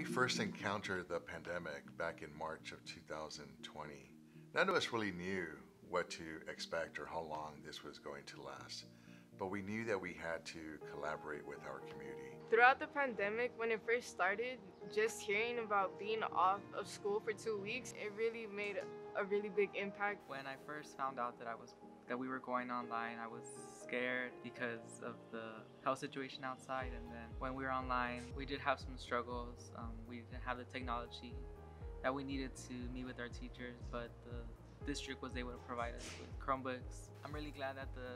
we first encountered the pandemic back in March of 2020, none of us really knew what to expect or how long this was going to last. But we knew that we had to collaborate with our community. Throughout the pandemic, when it first started, just hearing about being off of school for two weeks, it really made a really big impact. When I first found out that I was that we were going online, I was scared because of the health situation outside. And then when we were online, we did have some struggles. Um, we didn't have the technology that we needed to meet with our teachers, but the district was able to provide us with Chromebooks. I'm really glad that the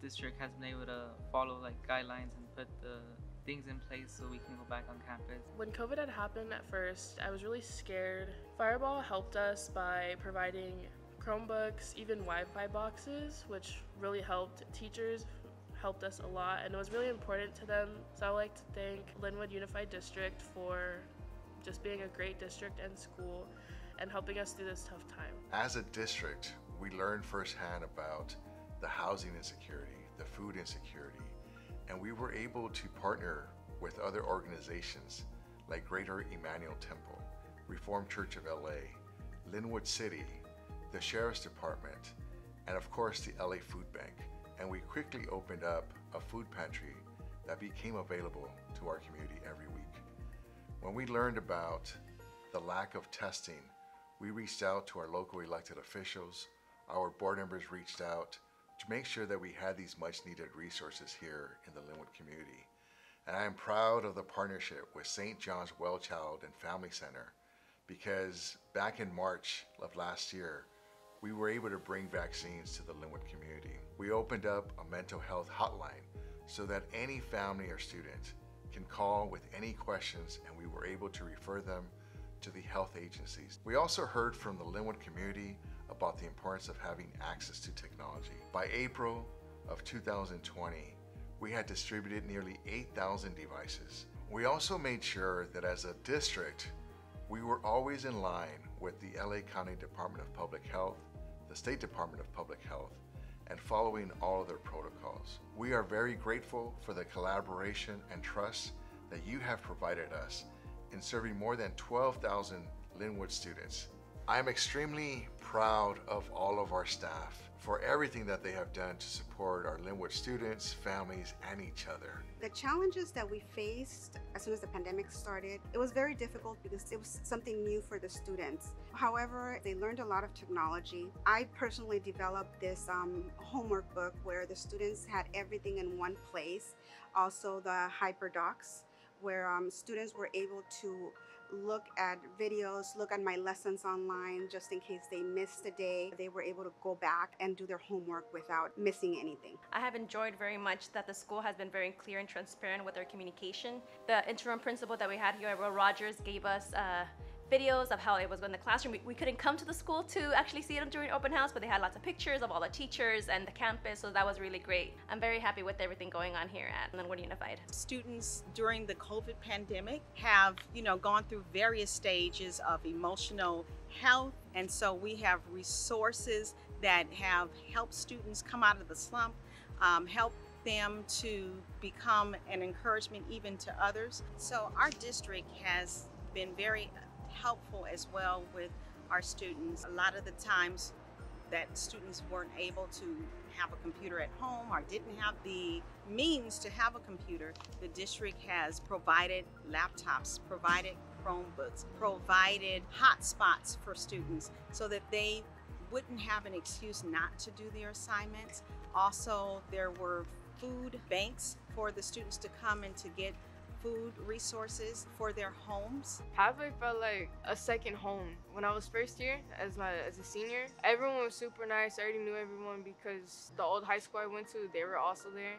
district has been able to follow like guidelines and put the things in place so we can go back on campus. When COVID had happened at first, I was really scared. Fireball helped us by providing Chromebooks, even Wi-Fi boxes, which really helped teachers helped us a lot and it was really important to them. So I would like to thank Lynwood Unified District for just being a great district and school and helping us through this tough time. As a district, we learned firsthand about the housing insecurity, the food insecurity, and we were able to partner with other organizations like Greater Emmanuel Temple, Reformed Church of LA, Lynwood City, the Sheriff's Department, and of course the LA Food Bank. And we quickly opened up a food pantry that became available to our community every week. When we learned about the lack of testing, we reached out to our local elected officials. Our board members reached out to make sure that we had these much needed resources here in the Lynwood community. And I am proud of the partnership with St. John's Well Child and Family Center because back in March of last year, we were able to bring vaccines to the Lynwood community. We opened up a mental health hotline so that any family or student can call with any questions and we were able to refer them to the health agencies. We also heard from the Lynwood community about the importance of having access to technology. By April of 2020, we had distributed nearly 8,000 devices. We also made sure that as a district, we were always in line with the LA County Department of Public Health, the State Department of Public Health, and following all of their protocols. We are very grateful for the collaboration and trust that you have provided us in serving more than 12,000 Lynwood students. I am extremely proud of all of our staff for everything that they have done to support our Lynwood students, families, and each other. The challenges that we faced as soon as the pandemic started, it was very difficult because it was something new for the students. However, they learned a lot of technology. I personally developed this um, homework book where the students had everything in one place. Also the HyperDocs where um, students were able to look at videos, look at my lessons online, just in case they missed a day. They were able to go back and do their homework without missing anything. I have enjoyed very much that the school has been very clear and transparent with their communication. The interim principal that we had here at Will Rogers gave us uh, videos of how it was in the classroom. We, we, couldn't come to the school to actually see it during open house, but they had lots of pictures of all the teachers and the campus, so that was really great. I'm very happy with everything going on here at Lynwood Unified. Students during the COVID pandemic have, you know, gone through various stages of emotional health, and so we have resources that have helped students come out of the slump, um, help them to become an encouragement even to others. So our district has been very helpful as well with our students. A lot of the times that students weren't able to have a computer at home or didn't have the means to have a computer, the district has provided laptops, provided Chromebooks, provided hotspots for students so that they wouldn't have an excuse not to do their assignments. Also, there were food banks for the students to come and to get food resources for their homes. Pathway felt like a second home. When I was first year, as my as a senior, everyone was super nice. I already knew everyone because the old high school I went to, they were also there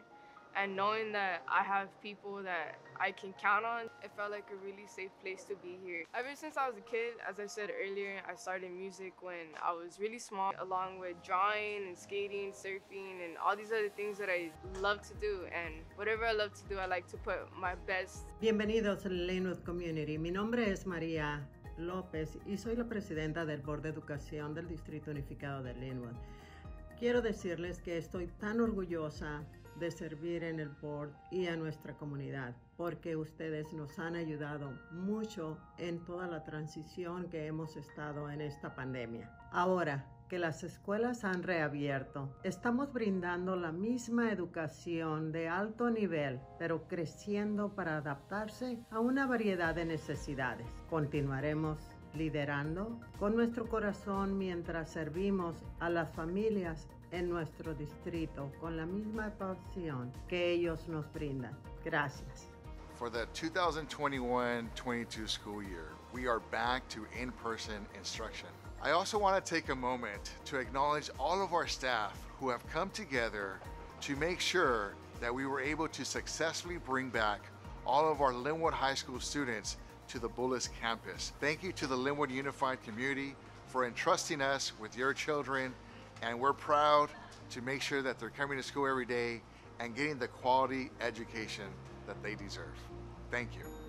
and knowing that I have people that I can count on, it felt like a really safe place to be here. Ever since I was a kid, as I said earlier, I started music when I was really small, along with drawing and skating, surfing, and all these other things that I love to do. And whatever I love to do, I like to put my best. Bienvenidos a Lynwood Community. Mi nombre es María López y soy la presidenta del Board de Educación del Distrito Unificado de Lynwood. Quiero decirles que estoy tan orgullosa de servir en el board y a nuestra comunidad, porque ustedes nos han ayudado mucho en toda la transición que hemos estado en esta pandemia. Ahora, que las escuelas han reabierto, estamos brindando la misma educación de alto nivel, pero creciendo para adaptarse a una variedad de necesidades. Continuaremos liderando con nuestro corazón mientras servimos a las familias en nuestro distrito con la misma pasión que ellos nos brindan. Gracias. For the 2021-22 school year, we are back to in-person instruction. I also want to take a moment to acknowledge all of our staff who have come together to make sure that we were able to successfully bring back all of our Lynwood High School students to the Bullis campus. Thank you to the Lynwood Unified community for entrusting us with your children, and we're proud to make sure that they're coming to school every day and getting the quality education that they deserve. Thank you.